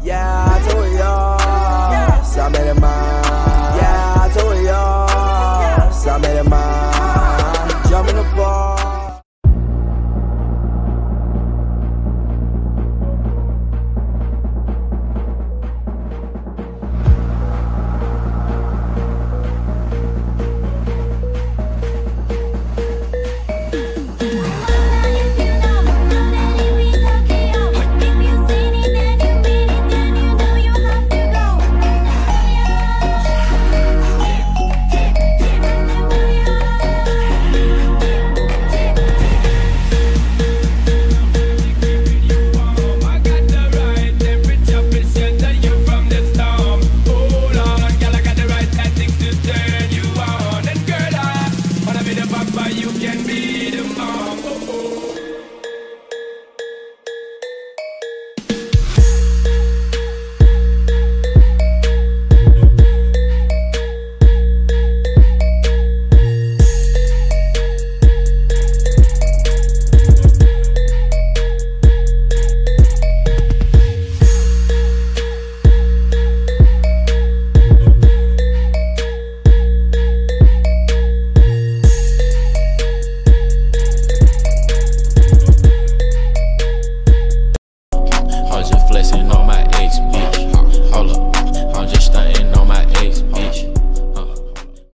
Yeah,